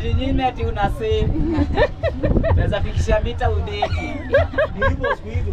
usijinyime ati unasema. Unaweza fikisha mita udeki. Ni hivyo siku hizi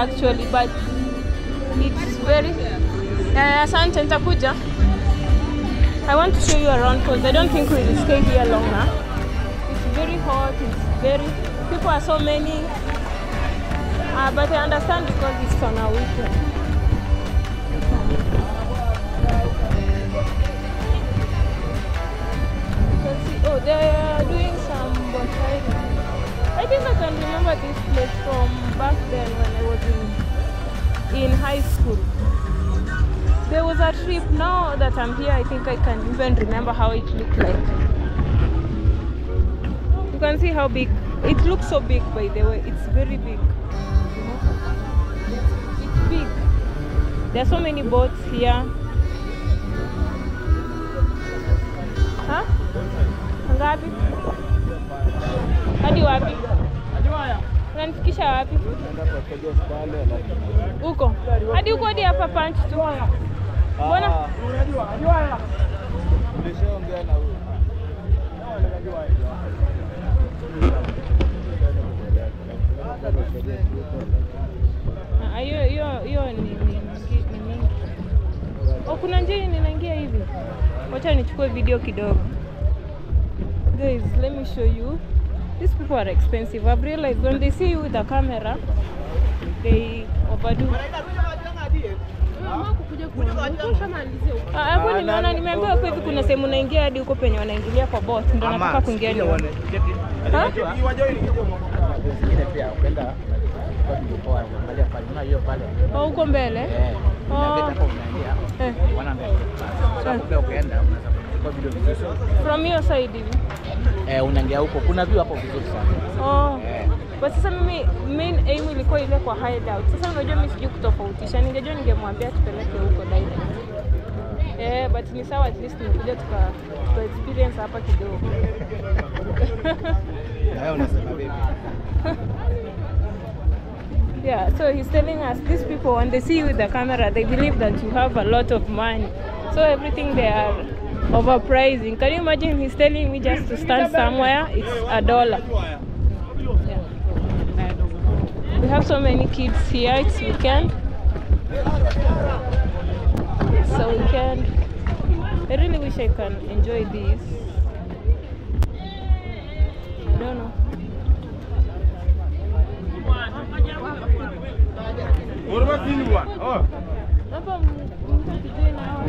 actually, but it's very. Uh, asante, nitakuja. I want to show you around because I don't think we'll stay here longer. It's very hot. It's very. People are so many. Uh, but I understand because it's on a weekend. Trip. Now that I'm here, I think I can even remember how it looked like. You can see how big. It looks so big, by the way. It's very big. It's big. There are so many boats here. Huh? Ngapi? Hadi wapi? Unanifikisha wapi? Huko. Hadi huko hadi hapa punch tu. Mbona? Tulishaongea na huyu. Ah, Hiyo hiyo hiyo ni ni ni- ni mingi. Oh, kuna njia ninaingia hivi. Wacha nichukue video kidogo. Guys, let me show you. These people are expensive. I've realized when they see you with a camera, they overdo. Ah, hapo nimeona nimeambiwa huko hivi kuna sehemu unaingia hadi huko penye wanaingilia kwa bot, ndio nataka kuingia ni oh, huko mbele? Oh. Eh. Eh. From hiyo side hivi, unaingia huko. Kuna view hapo vizuri sana. Oh. But sasa mimi main aim ilikuwa ile kwa hideout. Sasa unajua mimi sijui kutofautisha. Ningejua ningemwambia tupeleke huko direct. Eh, but ni sawa at least nikuja tuka, tuka experience hapa kidogo. Yeah, so he's telling us these people when they see you with the camera, they believe that you have a lot of money. So everything they are overpricing. Can you imagine he's telling me just to stand somewhere, it's a dollar. We have so many kids here, it's weekend. So weekend. I really wish I can enjoy this. I don't know. Hapa m- mtu kijui nao.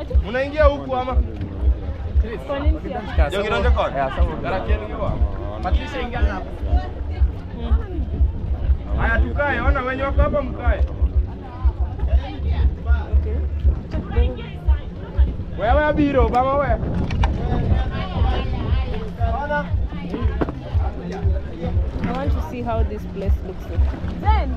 Ati Unaingia huku ama? Kwa nini pia? Jongironjo kon? Sawa. Garakieni kiwa. Patricia ingia na. Haya tukae, ona wenye wako hapa mkae. Okay. Acha kidogo. Wewe abiro, baba we. I want to see how this place looks like. Then.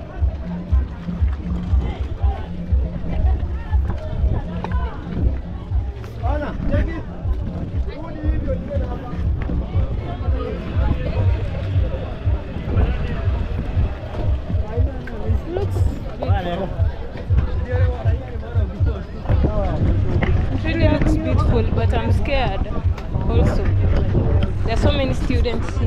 Students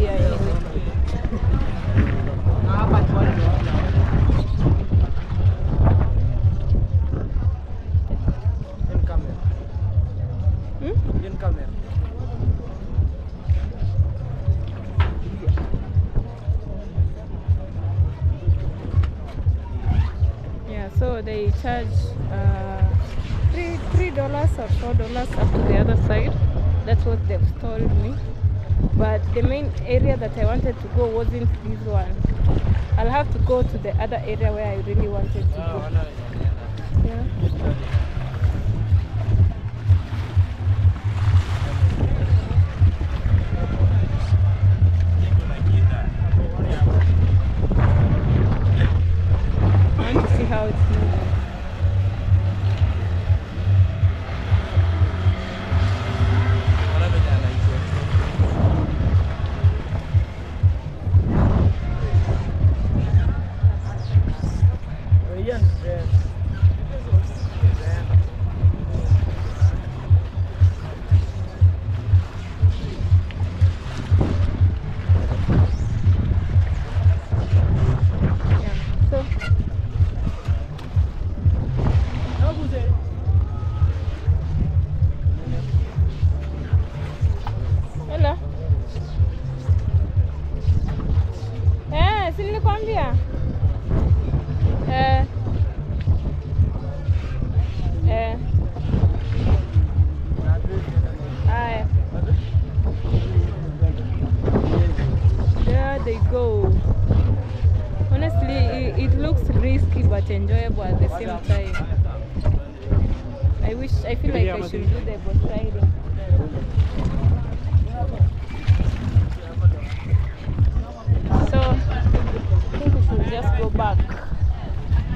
back.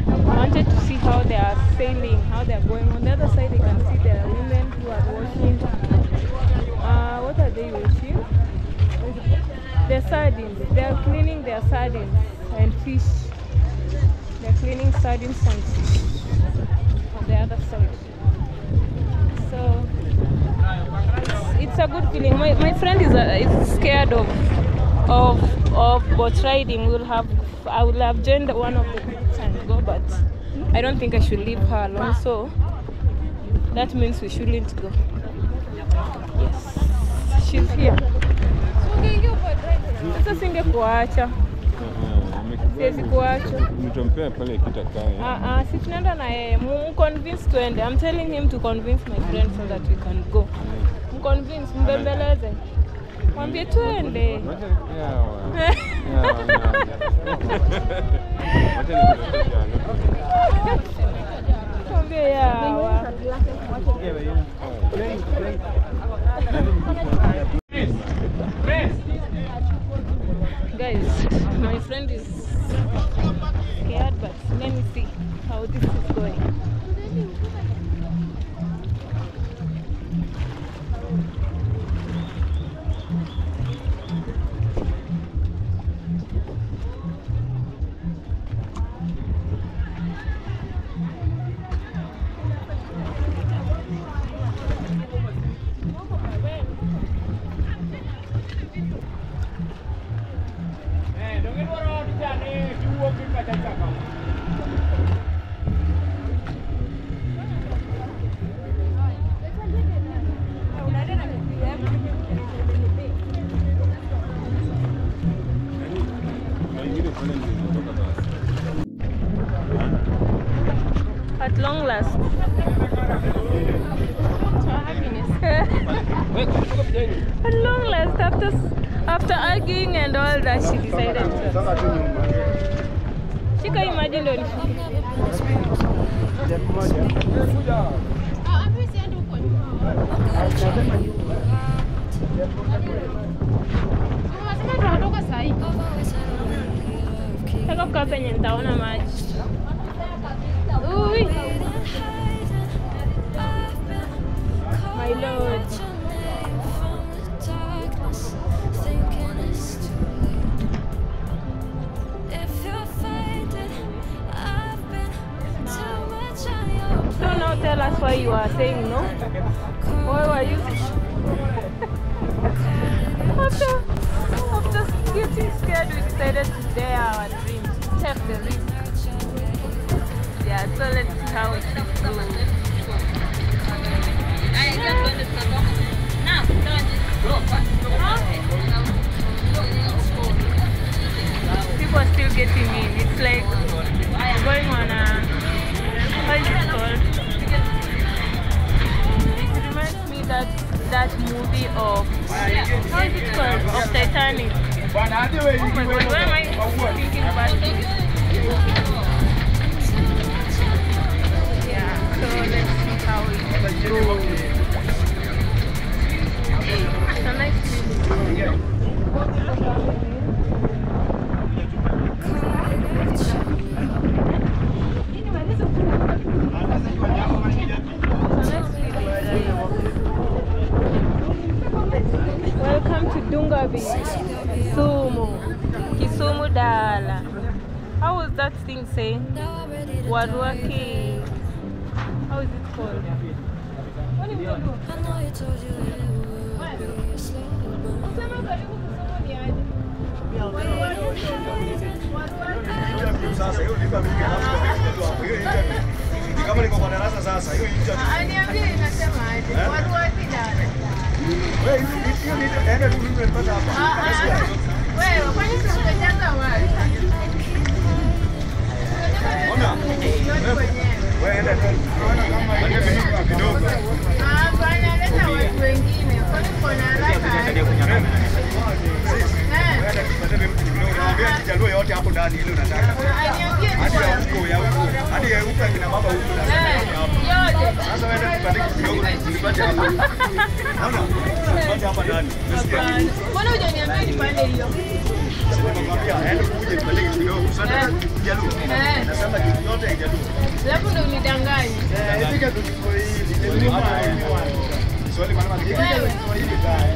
I wanted to see how they are sailing, how they are going. On the other side, you can see there are women who are washing. Uh, what are they washing? The sardines. They are cleaning their sardines and fish. They are cleaning sardines and fish on the other side. So it's, it's a good feeling. My, my friend is, uh, is scared of of of boat riding. will have I will have joined one of the groups and go, but I don't think I should leave her alone. So that means we shouldn't go. Yes, she's here. Ah, ah, si tunaenda na yeye. Mconvince tuende. I'm telling him to convince my friend so that we can go. Mconvince, mbembeleze. Mwambie jana. Mwambie yawa. Guys, my friend is scared, but let me see how this is going. Saying? Waruaki. How is it called? What? Sasa hiyo ni kama kijaluo yote hapo ndani ile unataka. Hadi ya huko ya huko. Hadi ya huko kina baba huko unasema. Sasa wewe tupate kidogo tupate hapa. Ona. Tupate hapa ndani. Mbona hujaniambia nipande hiyo? Alafu ndo unidanganye.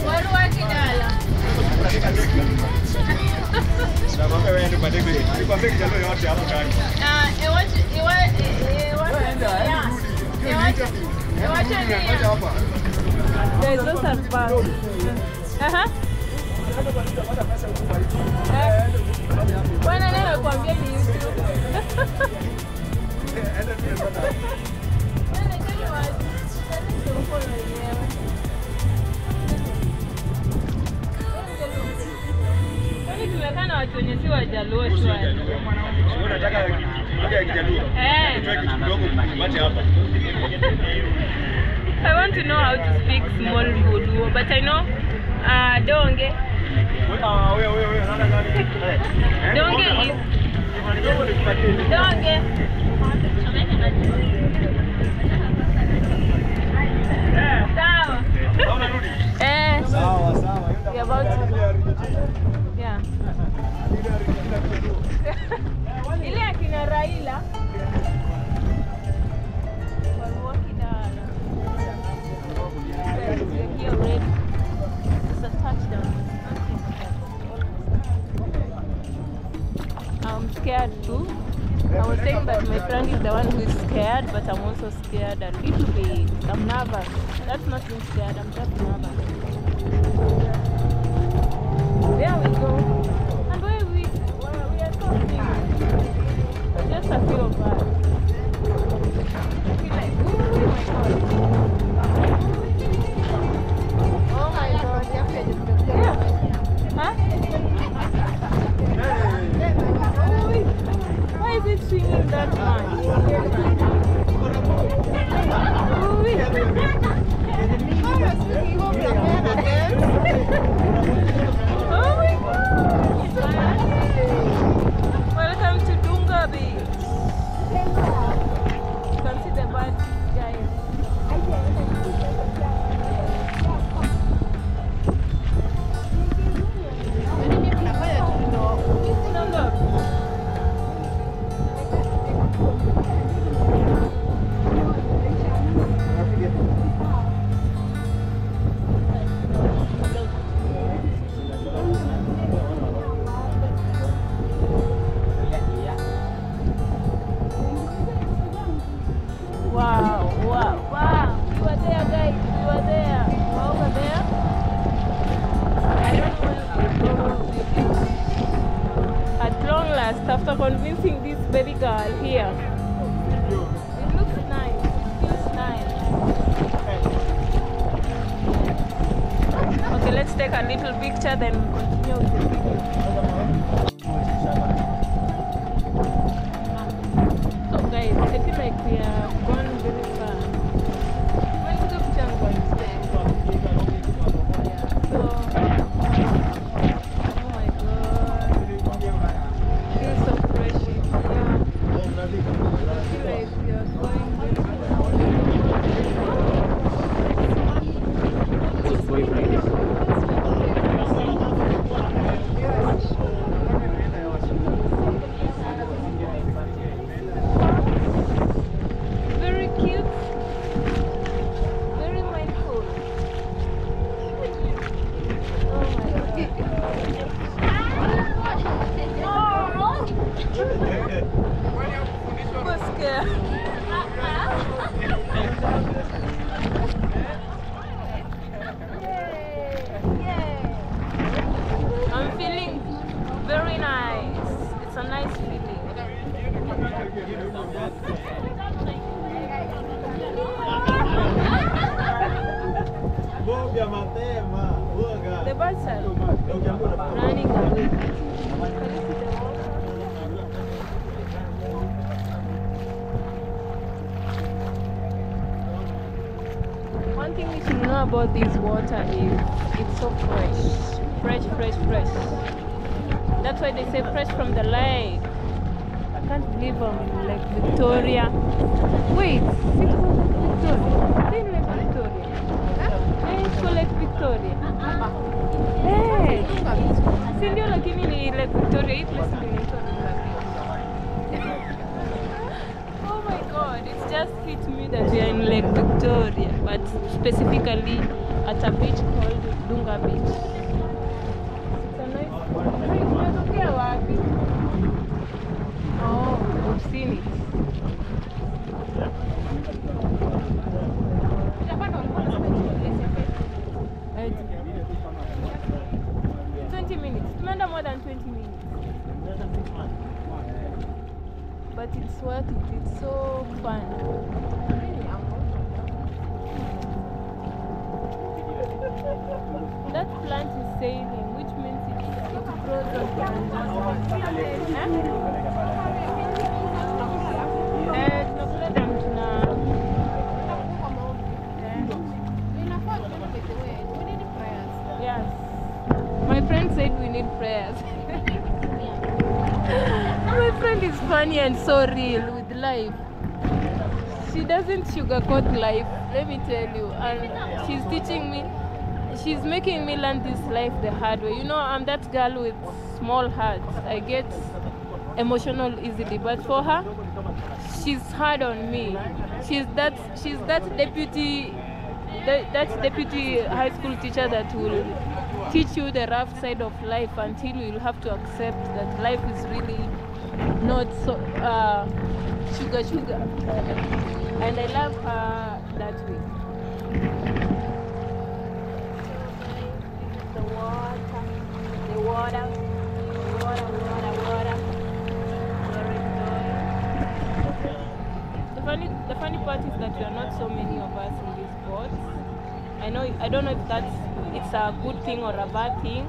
Warua kidala. There's no surprise. Uh-huh. Aha. Eh. Bwana naye akwambia ni YouTube. Bwana, tell you what, tell you mkono wenyewe. Kwani tumekaa na watu wenye si wajaluo shwari? Eh. I want to know how to speak small Luo, but I know uh, Donge. Donge Donge. Sawa. Eh, we about yeah. Ile akina Raila That my friend is the one who is scared, but I'm also scared a little bit. I'm nervous. That's not being scared, I'm just nervous. There we go. And where we, we are talking. Just a few of us. I feel like, oh it swinging Dunga Beach. Umetokea wapi? Oh, we've seen it. 20 minutes. Tumeenda more than 20 minutes. But it's worth it. It's so fun. That plant is sailing, which means it, it grows on Yes. My friend said we need prayers. My friend is funny and so real with life. She doesn't sugarcoat life, let me tell you. And she's teaching me, she's making me learn this life the hard way. You know, I'm that girl with small heart. I get emotional easily, but for her, she's hard on me. She's that she's that deputy that, that deputy high school teacher that will teach you the rough side of life until you'll have to accept that life is really not so uh, sugar sugar. And I love her that way. Water, water, water, water. The funny, the funny part is that we are not so many of us in this boat. I know, I don't know if that's it's a good thing or a bad thing.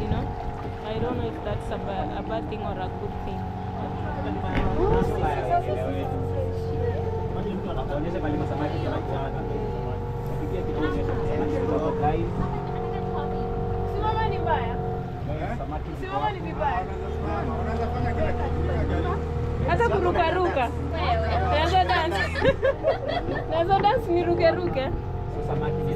You know, I don't know if that's a bad, a bad thing or a good thing. Onyesha vibaya? Simama ni vibaya. Hata kurukaruka. Nazo dance. Nazo dance ni. Samaki ni.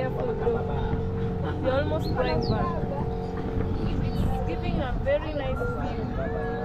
Careful though. You're almost going back. It's giving a very nice view.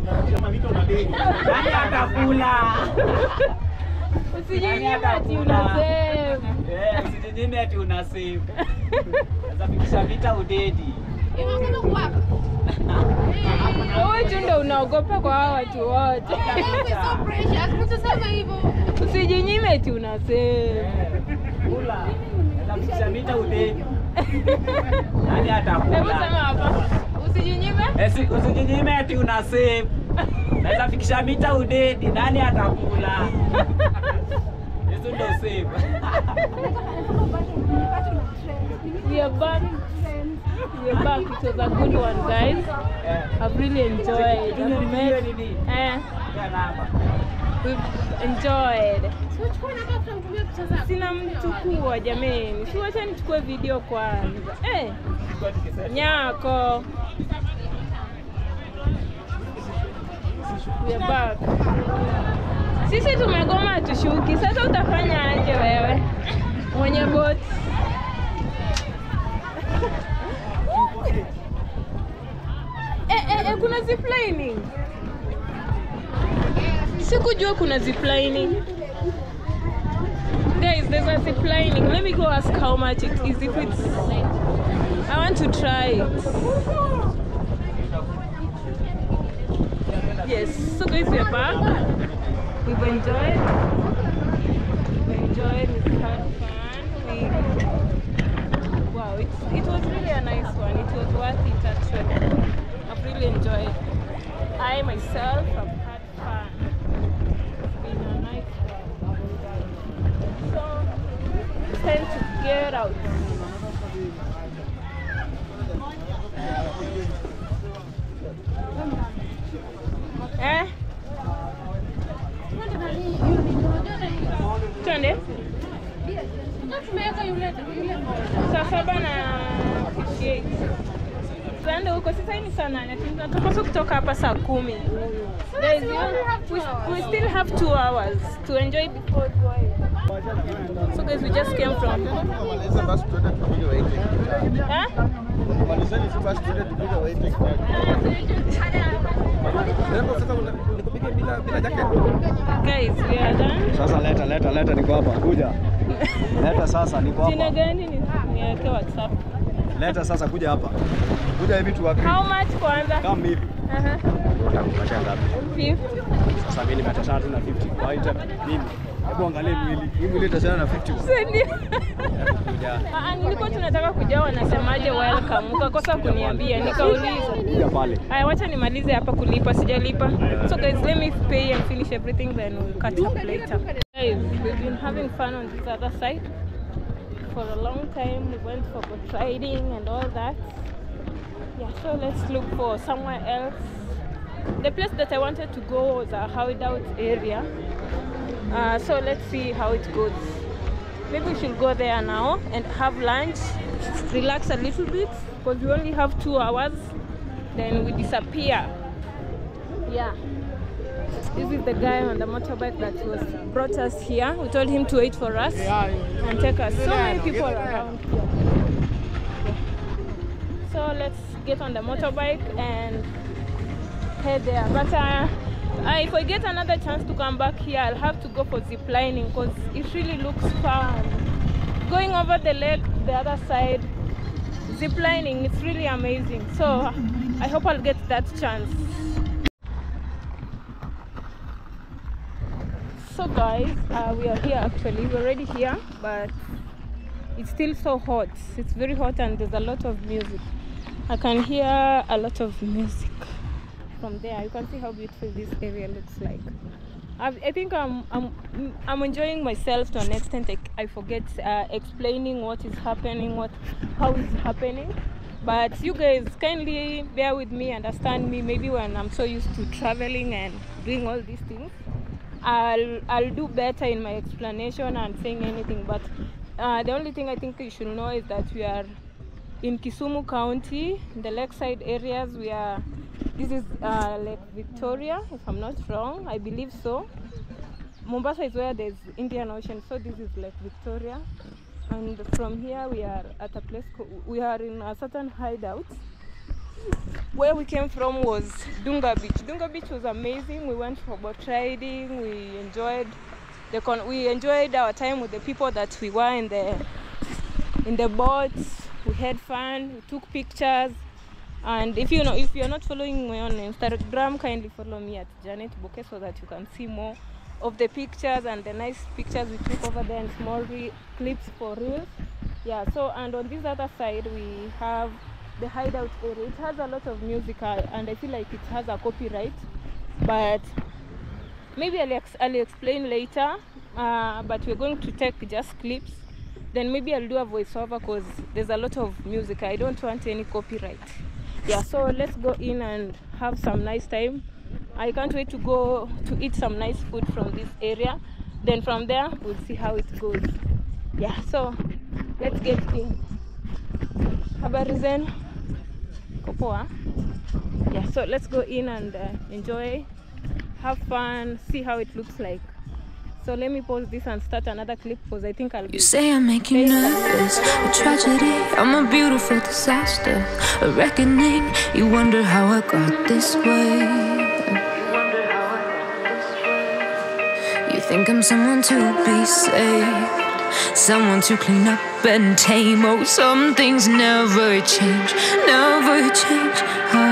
Nani atakula? Usijinyime ati unasave. Eh, usijinyime ati unasave. Sasa fikisha vita udedi. Wewe tu ndo unaogopa kwa hao watu wote. Usijinyime eti unasave. Kula. Sasa fikisha vita udedi. Nani atakula? Hebu sema hapa. Usijinyime. Eh, si- Usijinyime ati una save. Naweza fikisha mita udedi. Nani atakula? Hizo ndo save. We are back. We are back. It was a good one, guys. I've really enjoyed. I've met, hiyo ni nini? eh, we've enjoyed. Sina mchukua jameni, si wacha nichukue video kwanza. Eh, nyako. We are back. Sisi tumegoma tushuki. Sasa utafanya aje wewe mwenye boti? Eh, eh, eh, kuna ziplining. Sikujua kuna ziplining. Guys, there's a ziplining. Let me go ask how much it is if it's I want to try it. Yes, so guys, we're back. We've enjoyed. We enjoyed. We've had fun. We wow, it's, it was really a nice one. It was worth it actually. I've really enjoyed. I myself have had fun. It's been a nice one. So time to get out. Saa saba na Tuende huko sasa hii ni saa nane. Tunapaswa kutoka hapa saa kumi. Guys, we, we still have two hours to enjoy before going. So guys, we just came from Maliza bila bila jacket. Guys, we are done. Sasa leta leta leta niko hapa. Kuja. Leta sasa niko Jina hapa. gani ni niweke WhatsApp? Leta sasa kuja hapa. Kuja hivi tu wapi? How much kwanza? Kama hivi. Aha. Utakupatia ngapi? 50. Sasa mimi nimetashana tu na 50. Kwa hiyo mimi hebu angalia mwili. Hii mwili itashana na 50. Sindi. Kuja. Ah, nilikuwa tunataka kujua wanasemaje welcome. Ukakosa kuniambia, nikauliza. Kuja pale. Aya, wacha nimalize hapa kulipa, sijalipa. So guys, let me pay and finish everything then we'll catch up later. Guys, we've been having fun on this other side for a long time. We went for boat riding and all that. Yeah, so let's look for somewhere else. The place that I wanted to go was a hideout area. Uh, so let's see how it goes. Maybe we should go there now and have lunch, relax a little bit because we only have two hours. Then we disappear. Yeah. This is the guy on the motorbike that was brought us here. We told him to wait for us and take us. So many people around here. So let's get on the motorbike and head there. But uh, uh, if I get another chance to come back here, I'll have to go for zip lining because it really looks fun. Going over the lake, the other side, zip lining, it's really amazing. So I hope I'll get that chance. So guys, uh, we are here actually. We're already here, but it's still so hot. It's very hot and there's a lot of music. I can hear a lot of music from there. You can see how beautiful this area looks like. I've, I think I'm, I'm I'm enjoying myself to an extent. I, I forget uh, explaining what is happening, what how is happening. But you guys kindly bear with me, understand me. Maybe when I'm so used to traveling and doing all these things, I'll I'll do better in my explanation and saying anything. But uh, the only thing I think you should know is that we are in Kisumu County, the lakeside areas. We are. This is uh, Lake Victoria, if I'm not wrong. I believe so. Mombasa is where there's Indian Ocean, so this is Lake Victoria. And from here, we are at a place. We are in a certain hideout. Where we came from was Dunga Beach. Dunga Beach was amazing. We went for boat riding. We enjoyed the we enjoyed our time with the people that we were in the in the boats. We had fun. We took pictures. And if you know, if you're not following me on Instagram, kindly follow me at Janet Boke so that you can see more of the pictures and the nice pictures we took over there and small clips for reels. Yeah. So and on this other side we have the hideout area. It has a lot of music and I feel like it has a copyright, but maybe I'll, ex- I'll explain later. Uh, but we're going to take just clips. Then maybe I'll do a voiceover because there's a lot of music. I don't want any copyright. Yeah, so let's go in and have some nice time. I can't wait to go to eat some nice food from this area. Then from there, we'll see how it goes. Yeah, so let's get in. Habari zenu? Ko poa? Yeah, so let's go in and uh, enjoy, have fun, see how it looks like. So let me pause this and start another clip because I think I'll be You say I make you nervous, a tragedy. I'm a beautiful disaster, a reckoning. You wonder how I got this way. You wonder how I got this way. You think I'm someone to be saved, someone to clean up and tame. Oh, some things never change, never change. Oh.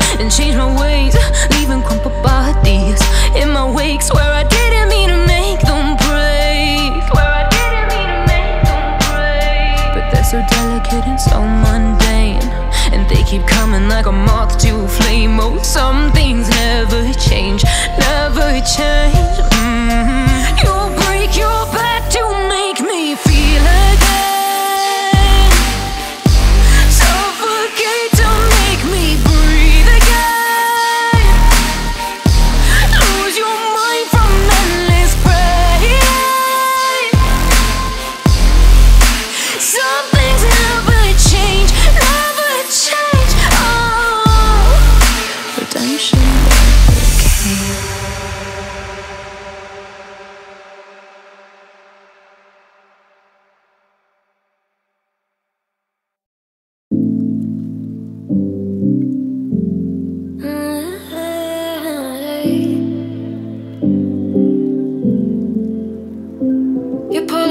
and change my ways, leaving crumpled bodies in my wake. Swear I didn't mean to make them break. Swear I didn't mean to make them break. But they're so delicate and so mundane. And they keep coming like a moth to a flame. Oh, some things never change, never change. Mhm. You break your back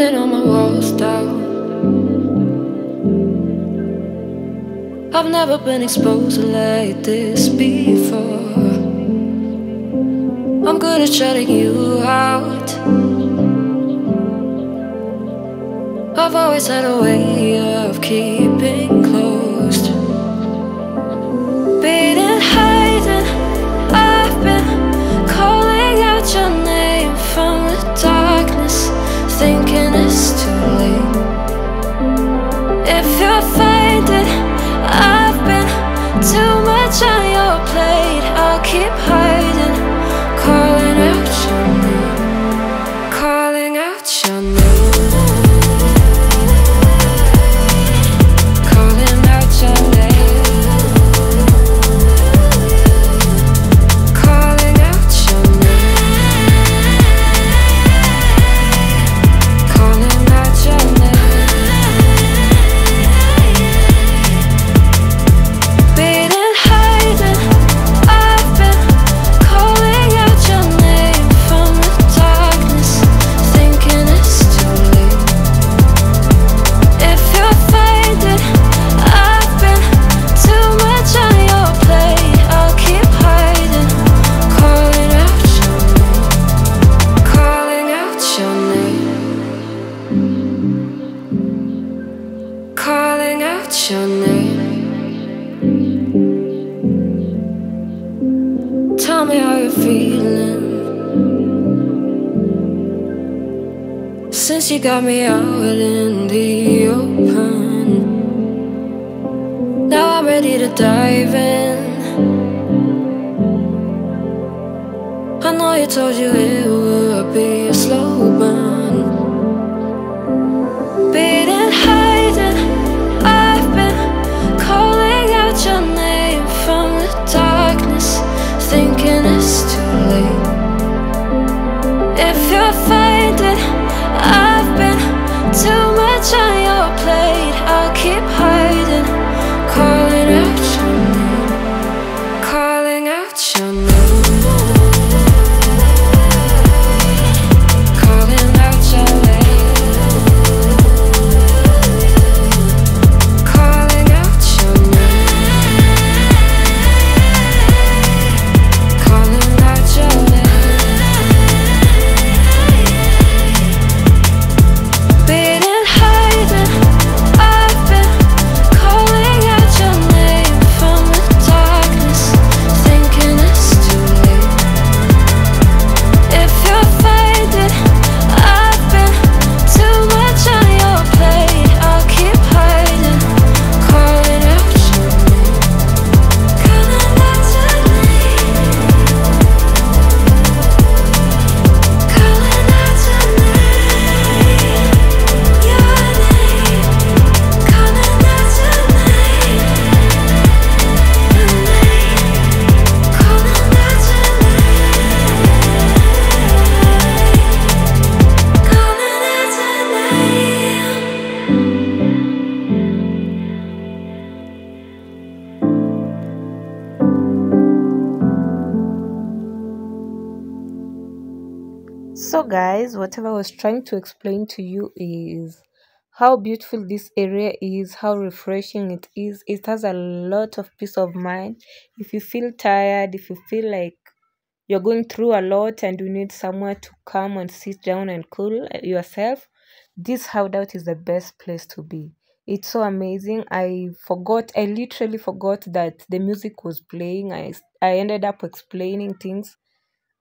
Pulling on my walls down. I've never been exposed like this before. I'm good at shutting you out. I've always had a way of keeping got me out was trying to explain to you is how beautiful this area is, how refreshing it is. It has a lot of peace of mind. If you feel tired, if you feel like you're going through a lot and you need somewhere to come and sit down and cool yourself, this hideout is the best place to be. It's so amazing. I forgot, I literally forgot that the music was playing. I, I ended up explaining things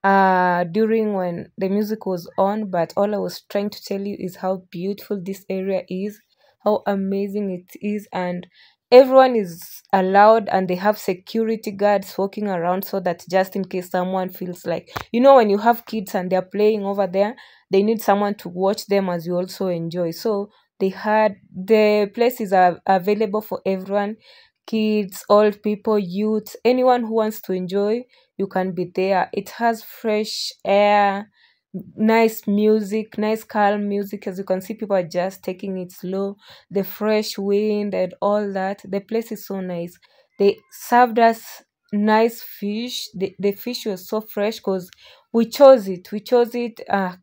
uh during when the music was on but all i was trying to tell you is how beautiful this area is how amazing it is and everyone is allowed and they have security guards walking around so that just in case someone feels like you know when you have kids and they're playing over there they need someone to watch them as you also enjoy. So they had the places are available for everyone kids old people youth anyone who wants to enjoy you can be there. It has fresh air nice music nice calm music. As you can see people are just taking it slow. The fresh wind and all that. The place is so nice. They served us nice fish. The, the fish was so fresh because we chose it. We chose it uh,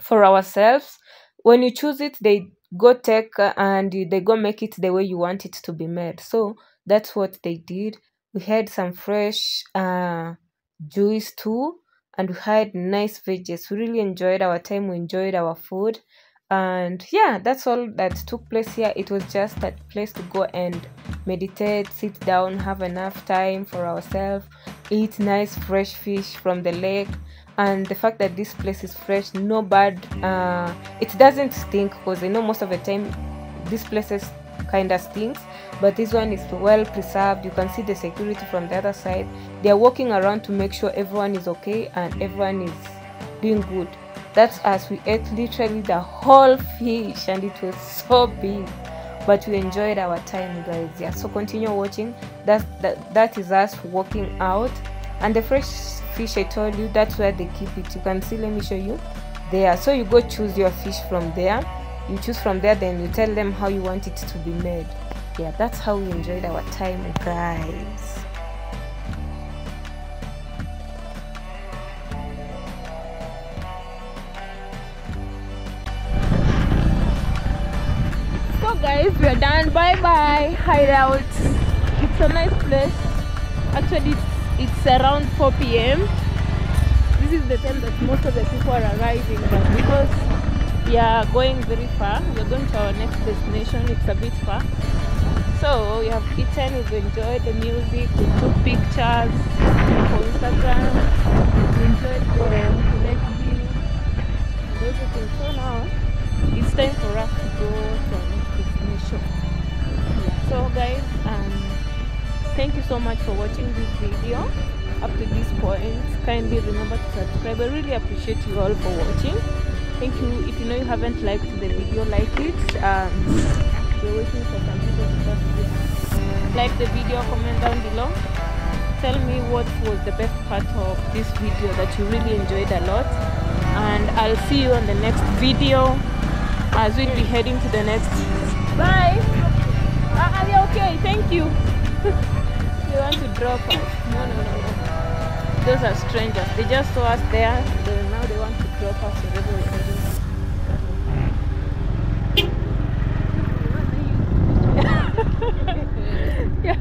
for ourselves. When you choose it they go take uh, and they go make it the way you want it to be made. So that's what they did. We had some fresh uh juice too and we had nice veggies. We really enjoyed our time we enjoyed our food. And yeah that's all that took place here. It was just a place to go and meditate sit down have enough time for ourselves eat nice fresh fish from the lake. And the fact that this place is fresh no bad uh it doesn't stink because i know most of the time these places kind of stinks but this one is well preserved. You can see the security from the other side. They are walking around to make sure everyone is okay and everyone is doing good. That's as we ate literally the whole fish and it was so big. But we enjoyed our time guys. Yeah so continue watching. That that, that is us walking out. And the fresh fish i told you that's where they keep it. You can see let me show you. There. So you go choose your fish from there you choose from there then you tell them how you want it to be made. Yeah that's how we enjoyed our time guys. So guys we are done. Bye bye. Hideout it's a nice place. Actually it's, it's around 4 p.m this is the time that most of the people are arriving but because we are going very far we're going to our next destination it's a bit far So we have eaten, we've enjoyed the music, we took pictures for Instagram, we enjoyed the lake view and everything. So now it's time for us to go to our next destination. So guys, um, thank you so much for watching this video up to this point. Kindly remember to subscribe. I really appreciate you all for watching. Thank you. If you know you haven't liked the video, like it. Um, we're waiting for some people to to like the video. Comment down below. Tell me what was the best part of this video that you really enjoyed a lot. And I'll see you on the next video as we'll be heading to the next. Bye. Are you okay? Thank you. they want to drop us. No, no, no, no. Those are strangers. They just saw us there. Now they want to drop us wherever we're heading. yeah.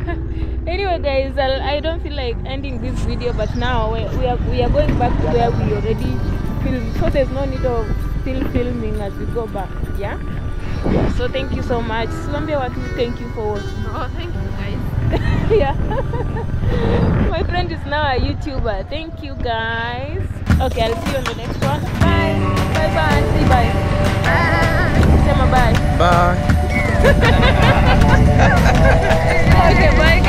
Anyway, guys, I'll, I don't feel like ending this video, but now we, we are we are going back to where we already filmed, so there's no need of still filming as we go back. Yeah. Yeah. So thank you so much. Swambia Watu, thank you for watching. Oh, thank you guys. yeah. My friend is now a YouTuber. Thank you guys. Okay, I'll see you on the next one. Bye. Bye bye. Say bye. Bye. Say my bye. Bye. Olha, vai,